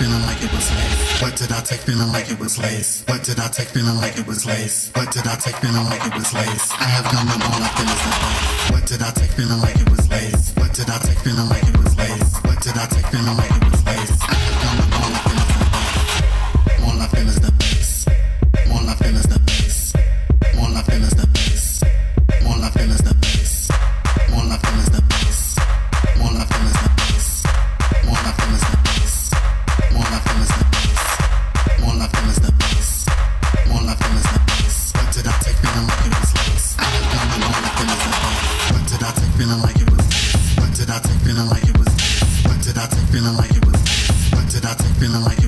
feeling like it was lace? What did I take feeling like it was lace? What did I take feeling like it was lace? What did I take feeling like it was lace? I have done them all, I feel is What did I take feeling like it was lace? What did I take feeling like it was lace? What did I take feeling like it was lace? Did I take feeling like it was lace? What did I take feeling like it was lace? What did I take feeling like